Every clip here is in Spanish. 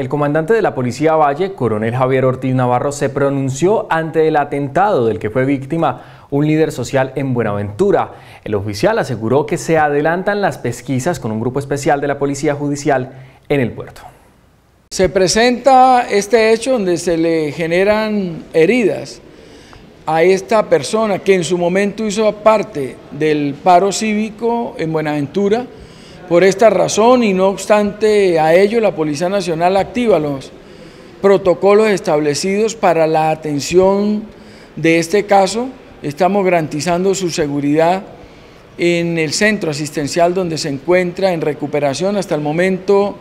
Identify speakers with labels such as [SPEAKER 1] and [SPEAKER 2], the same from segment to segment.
[SPEAKER 1] El comandante de la Policía Valle, coronel Javier Ortiz Navarro, se pronunció ante el atentado del que fue víctima un líder social en Buenaventura. El oficial aseguró que se adelantan las pesquisas con un grupo especial de la Policía Judicial en el puerto.
[SPEAKER 2] Se presenta este hecho donde se le generan heridas a esta persona que en su momento hizo parte del paro cívico en Buenaventura, por esta razón y no obstante a ello, la Policía Nacional activa los protocolos establecidos para la atención de este caso. Estamos garantizando su seguridad en el centro asistencial donde se encuentra en recuperación. Hasta el momento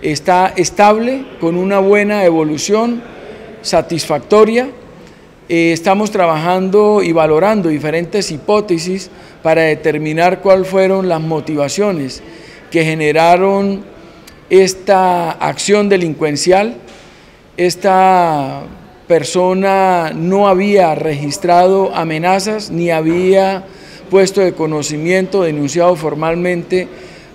[SPEAKER 2] está estable, con una buena evolución satisfactoria. Eh, estamos trabajando y valorando diferentes hipótesis para determinar cuáles fueron las motivaciones que generaron esta acción delincuencial. Esta persona no había registrado amenazas ni había puesto de conocimiento, denunciado formalmente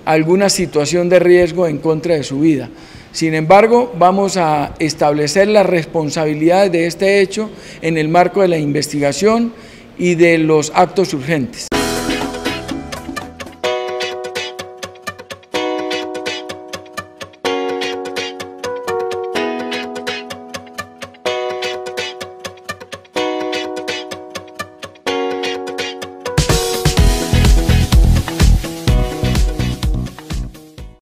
[SPEAKER 2] alguna situación de riesgo en contra de su vida. Sin embargo, vamos a establecer las responsabilidades de este hecho en el marco de la investigación y de los actos urgentes.